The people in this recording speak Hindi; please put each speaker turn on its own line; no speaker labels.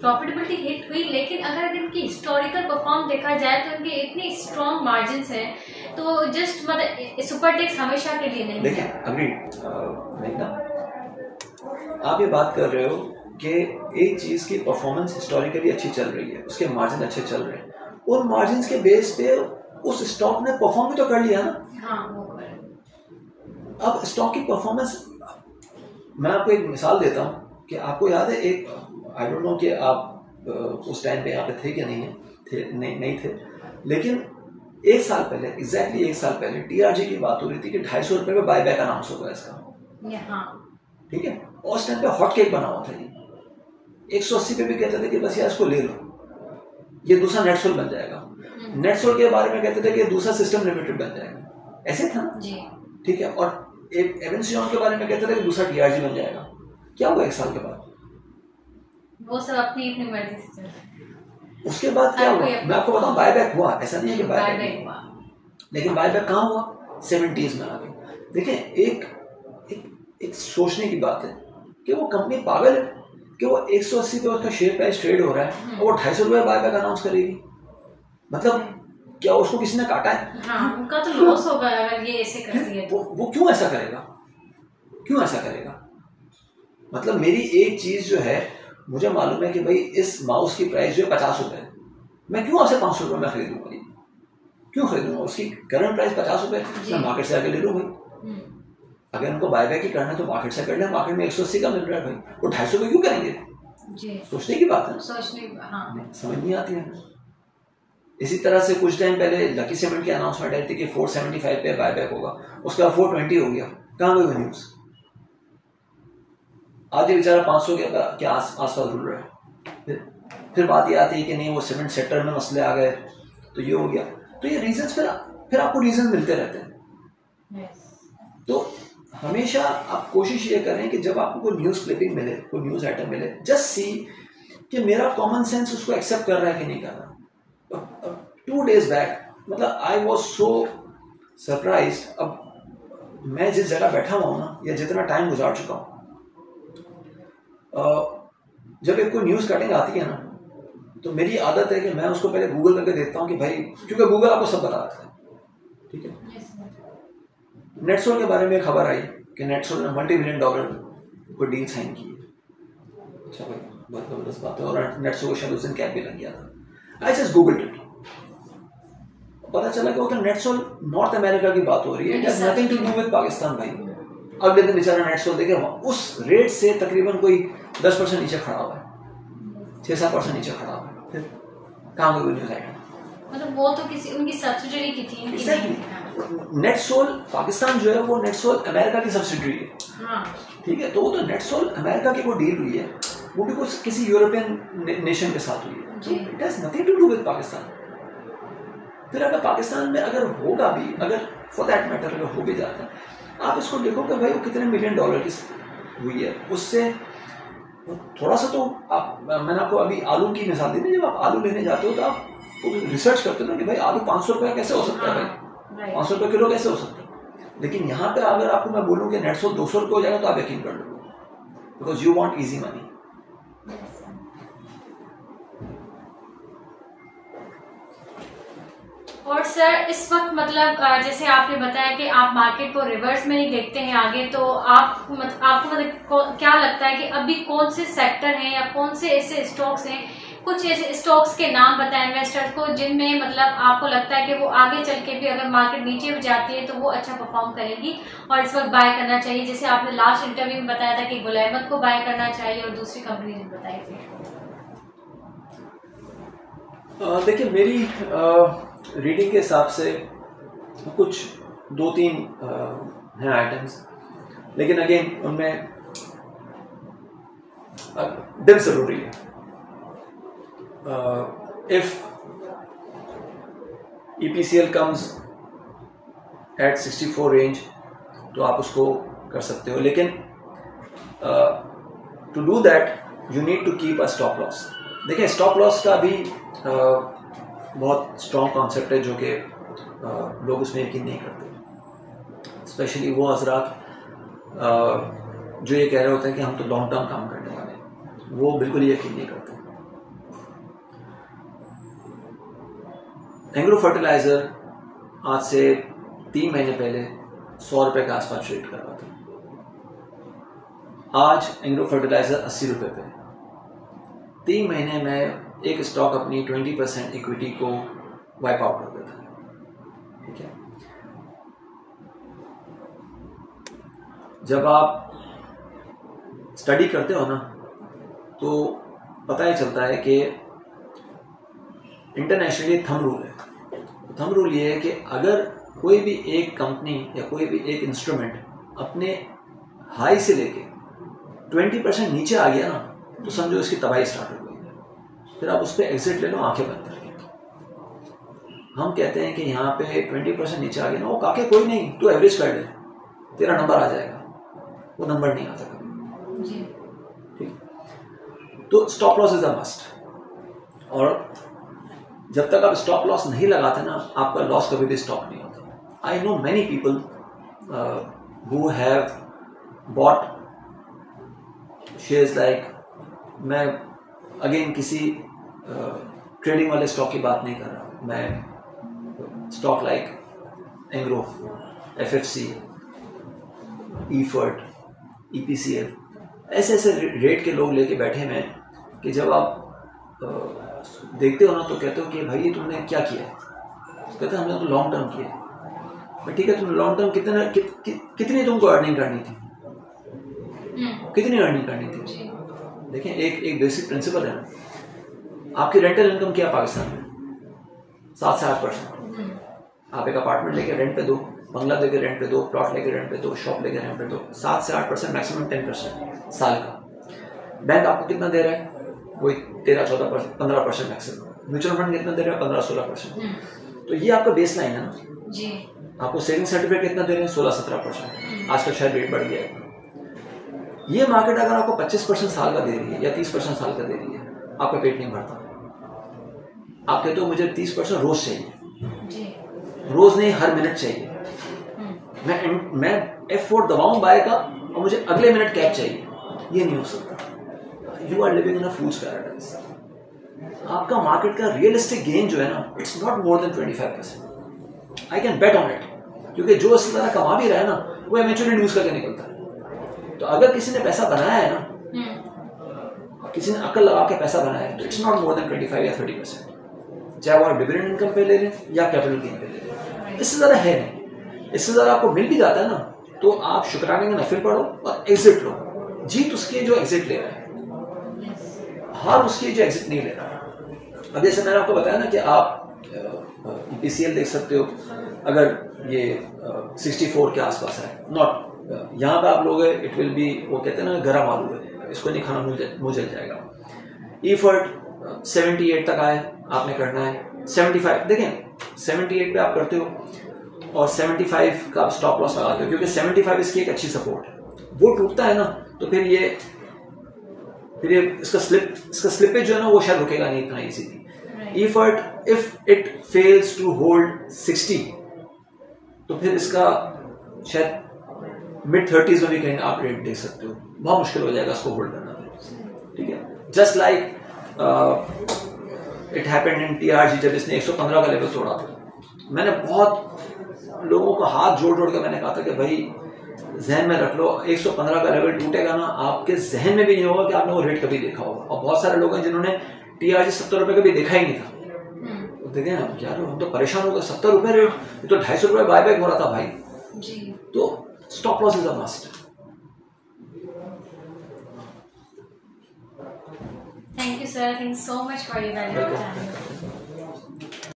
प्रॉफिटेबिलिटी हिट हुई लेकिन अगर इनकी हिस्टोरिकल परफॉर्म देखा जाए तो इनके इतने स्ट्रॉन्ग मार्जिन हैं तो जस्ट मतलब सुपर टेक्स हमेशा के लिए नहीं।
देखिए अग्री आप ये बात कर रहे हो कि एक चीज़ की परफॉर्मेंस हिस्टोरिकली अच्छी चल रही है उसके मार्जिन अच्छे चल रहे हैं। उन मार्जिन के बेस पे उस स्टॉक ने परफॉर्म भी तो कर लिया ना।
हाँ वो
अब स्टॉक की परफॉर्मेंस मैं आपको एक मिसाल देता हूँ कि आपको याद है एक आई डोंट नो कि आप उस टाइम पे यहाँ पे थे क्या नहीं है। थे नहीं नहीं थे। लेकिन एक साल पहले एग्जैक्टली एक साल पहले टीआरजी की बात हो रही थी कि ढाई सौ रुपये में बाय बैक अनाउंस होगा इसका।
हाँ।
ठीक है? और उस टाइम पे हॉट केक बना हुआ था ये। एक सौ अस्सी पे भी कहते थे कि बस यार इसको ले लो। ये दूसरा नेटसोल बन जाएगा। नेटसोल हम्म। के बारे में कहते थे कि दूसरा सिस्टम लिमिटेड बन जाएगा। ऐसे था ठीक है? और एक एवेंसियन के बारे में कहते थे कि दूसरा टीआरजी बन जाएगा। क्या हुआ एक साल के बाद?
वो सब अपनी अपनी मर्ज़ी से
उसके बाद क्या हुआ? मैं आपको बताऊँ बायबैक हुआ। ऐसा नहीं है कि बायबैक हुआ। लेकिन बायबैक कहाँ हुआ? सेवेंटीज में आके। देखें एक एक एक सोचने की बात है कि वो कंपनी पागल है कि वो 180 पे उसका शेयर प्राइस ट्रेड हो रहा है हम्म। और वो ढाई सौ रुपये बायबैक अनाउंस करेगी। मतलब क्या उसको किसी ने काटा है?
हाँ, उनका तो लॉस होगा अगर ये ऐसे कर दिए
वो, वो क्यों ऐसा करेगा? क्यों ऐसा करेगा? मतलब मेरी एक चीज़ जो है मुझे मालूम है कि भाई इस माउस की प्राइस जो है पचास रुपए मैं क्यों आपसे पाँच सौ रुपये में खरीदूँगा क्यों खरीदूँगा उसकी करंट प्राइस पचास रुपये मैं मार्केट से आके ले लूँ भाई। हम्म। अगर उनको बायबैक ही करना है तो मार्केट से कर ले। मार्केट में एक सौ अस्सी का मिल रहा है भाई। वो ढाई सौ क्यों करेंगे? सोचने की बात है
सोचने हाँ।
समझ नहीं आती है। इसी तरह से कुछ टाइम पहले लकी सीमेंट की अनाउंसमेंट आई थी कि 475 पे बाय बैक होगा। उसका 420 हो गया। कहाँ गई वो न्यूज़ आधे बेचारा 500 के क्या आस पास रुल रहा है। फिर फिर बात ये आती है कि नहीं वो सीमेंट सेक्टर में मसले आ गए तो ये हो गया। तो ये रीजंस फिर फिर आपको रीजन मिलते रहते हैं। तो हमेशा आप कोशिश ये करें कि जब आपको कोई न्यूज़ क्लिपिंग मिले कोई न्यूज़ आइटम मिले जस्ट सी कि मेरा कॉमन सेंस उसको एक्सेप्ट कर रहा है कि नहीं कर रहा। टू डेज़ बैक मतलब आई वॉज़ सो सरप्राइज़ अब मैं जिस जगह बैठा हुआ हूँ ना या जितना टाइम गुजार चुका हूँ जब एक कोई न्यूज़ कटिंग आती है ना तो मेरी आदत है कि मैं उसको पहले गूगल करके देखता हूँ कि भाई क्योंकि गूगल आपको सब बता रहा है। ठीक है? नेटसोल के बारे में खबर आई कि नेटसोल ने मल्टी मिलियन डॉलर को डील साइन की अच्छा भाई बहुत ज़बरदस्त बात है। और नेटसोल को शायद उस दिन कैब भी लग गया था। आई जस्ट गूगल इट पता चला कि वो तो नेटसोल नॉर्थ अमेरिका की बात हो रही है। Nothing to do with Pakistan भाई। अगले दिन बेचारा नेटसोल देखे उस रेट से तकरीबन कोई दस परसेंट नीचे खड़ा हुआ है। छह सात परसेंट नीचे खड़ा हुआ है। फिर कहाँ गई न्यूज़ आइटम
मतलब वो तो किसी उनकी सब्सिडरी की थी
नेटसोल पाकिस्तान जो है वो नेटसोल अमेरिका की सब्सिडरी है। हाँ। ठीक है? तो वो तो नेटसोल अमेरिका की वो डील हुई है। वो भी कुछ किसी यूरोपियन नेशन के साथ हुई है। It has nothing to do with Pakistan. फिर अगर पाकिस्तान में अगर होगा भी अगर फॉर दैट मैटर अगर हो भी जाता है आप इसको देखो कि भाई वो कितने मिलियन डॉलर की हुई है। उससे थोड़ा सा तो आप मैंने आपको अभी आलू की मिसाल दी जब आप आलू लेने जाते हो तो आप रिसर्च करते हो ना कि भाई आलू पाँच सौ रुपया कैसे हो सकता है भाई? पाँच सौ रुपये किलो कैसे हो सकता है? लेकिन यहाँ पर अगर आपको मैं बोलूँ कि नेट सौ दो सौ रुपये हो जाएगा तो आप यकीन कर लो। Because you want easy money
और सर इस वक्त मतलब जैसे आपने बताया कि आप मार्केट को रिवर्स में ही देखते हैं आगे तो आप मत, आपको मतलब क्या लगता है कि अभी कौन से सेक्टर हैं या कौन से ऐसे स्टॉक्स हैं? कुछ ऐसे स्टॉक्स के नाम बताएँ इन्वेस्टर्स को जिनमें मतलब आपको लगता है कि वो आगे चल के भी अगर मार्केट नीचे भी जाती है तो वो अच्छा परफॉर्म करेगी और इस वक्त बाय करना चाहिए। जैसे आपने लास्ट इंटरव्यू में बताया था कि गुलैमत को बाय करना चाहिए और दूसरी कंपनी बताई थी
देखिए मेरी रीडिंग के हिसाब से कुछ दो तीन हैं आइटम्स लेकिन अगेन उनमें दिल ज़रूरी है। If E P C L comes at sixty four range तो आप उसको कर सकते हो। लेकिन to do that you need to keep a stop loss देखिए स्टॉप लॉस का भी uh, बहुत स्ट्रॉन्ग कॉन्सेप्ट है जो कि लोग उसमें यकीन नहीं करते। स्पेशली वो हजरात जो ये कह रहे होते हैं कि हम तो लॉन्ग टर्म काम करने वाले हैं। वो बिल्कुल ही यकीन नहीं करते। एंग्रो फर्टिलाइज़र आज से तीन महीने पहले सौ रुपए के आसपास ट्रेड कर रहा था। आज एंग्रो फर्टिलाइज़र अस्सी रुपए पे तीन महीने में एक स्टॉक अपनी ट्वेंटी परसेंट इक्विटी को वाइप आउट कर देता है। ठीक है? जब आप स्टडी करते हो ना तो पता ही चलता है कि इंटरनेशनली थम रूल है। थम रूल ये है कि अगर कोई भी एक कंपनी या कोई भी एक इंस्ट्रूमेंट अपने हाई से लेके ट्वेंटी परसेंट नीचे आ गया ना तो समझो इसकी तबाही स्टार्ट हो फिर आप उस पर एग्जिट ले लो आँखें बंद करके हम कहते हैं कि यहाँ पे ट्वेंटी परसेंट नीचे आ गया ना वो काके कोई नहीं तू एवरेज कर ले। तेरा नंबर आ जाएगा। वो नंबर नहीं आता कभी। ठीक। तो stop loss is a must और जब तक आप स्टॉप लॉस नहीं लगाते ना आपका लॉस कभी भी स्टॉप नहीं होता। I know many people who have bought shares like मैं अगेन किसी ट्रेडिंग वाले स्टॉक की बात नहीं कर रहा मैं stock like Engro F F C EFERT E P C L ऐसे ऐसे रेट के लोग लेके बैठे हैं कि जब आप देखते हो ना तो कहते हो कि भाई ये तुमने क्या किया है? तो कहते हमने तो लॉन्ग टर्म किया है। ठीक है तुमने लॉन्ग टर्म कितना कि, कि, कितनी तुमको अर्निंग करनी थी? हम्म। कितनी अर्निंग करनी थी? देखें एक एक बेसिक प्रिंसिपल है। आपकी रेंटल इनकम क्या पाकिस्तान में? सात से आठ परसेंट हम्म। आप एक अपार्टमेंट लेके रेंट पे दो बंगला लेके रेंट पे दो प्लॉट लेके रेंट पे दो शॉप लेके रेंट पे दो सात से आठ परसेंट मैक्सिमम टेन परसेंट साल का। बैंक आपको कितना दे रहा है? वही तेरह चौदह परसेंट पंद्रह परसेंट मैक्सिमम म्यूचुअल फंड कितना दे रहा है? पंद्रह सोलह परसेंट। हम्म। तो ये आपका बेस लाइन है ना? जी। आपको सेविंग सर्टिफिकेट कितना दे रहे हैं? सोलह सत्रह परसेंट। हम्म। आजकल शायद रेट बढ़ गया है। ये मार्केट अगर आपको पच्चीस परसेंट साल का दे रही है या तीस परसेंट साल का दे रही है आपका पेट नहीं भरता। आप कहते हो मुझे तीस परसेंट रोज चाहिए। रोज नहीं हर मिनट चाहिए। हम्म। मैं मैं एफ़ फोर दबाऊं बाय का और मुझे अगले मिनट कैच चाहिए। ये नहीं हो सकता। You are living in a fool's paradise आपका मार्केट का रियलिस्टिक गेन जो है ना it's not more than twenty five percent I can bet on it क्योंकि जो इस तरह कमा भी रहा है ना वो एमेचुरली यूज़ करके निकलता है। तो अगर किसी ने पैसा बनाया है ना हम्म। किसी ने अकल लगा के पैसा बनाया है तो it's not more than twenty five या थर्टी परसेंट चाहे वो डिविडेंड इनकम पे ले लें या कैपिटल गेन पे ले लें। इससे ज़्यादा है नहीं। इससे ज़्यादा आपको मिल भी जाता है ना तो आप शुक्राने का नफिल पढ़ो और एग्जिट लो। जीत उसके जो एग्जिट ले रहा है। हार उसकी जो एग्जिट नहीं ले रहा अब जैसे मैंने आपको बताया ना कि आप e देख सकते हो। अगर ये सिक्सटी फोर के आसपास है नॉट यहाँ पे आप लोग इट विल बी वो कहते हैं ना, गर्म आलू है। इसको नहीं खाना मुँह जल जाएगा। ई फर्ट सेवेंटी एट तक आए आपने करना है। सेवेंटी फाइव देखें सेवेंटी एट पे आप करते हो और सेवेंटी फाइव का आप स्टॉप लॉस लगाते हो क्योंकि सेवेंटी फाइव इसकी एक अच्छी सपोर्ट है। वो टूटता है ना तो फिर ये फिर ये इसका स्लिप इसका स्लिपेज जो है ना वो शायद रुकेगा नहीं इतना easily if it if it fails to hold sixty तो फिर इसका शायद मिड थर्टीज में भी कहीं आप रेट देख सकते हो। बहुत मुश्किल हो जाएगा इसको होल्ड करना। ठीक है? Just like it happened in TRG जब इसने 115 का लेवल तोड़ा था। मैंने बहुत लोगों को हाथ जोड़ जोड़ के मैंने कहा था कि भाई जहन में रख लो 115 का लेवल टूटेगा ना आपके जहन में भी नहीं होगा कि आपने वो रेट कभी देखा होगा। और बहुत सारे लोग हैं जिन्होंने टी आर जी सत्तर रुपए कभी देखा ही नहीं था। हम्म। तो देखे ना यार हम तो परेशान हो गए सत्तर रुपये रेट तो ढाई सौ रुपये बाय बैक हो रहा था भाई। जी। तो stop loss is a must
Thank you, sir. Thanks so much for your valuable time.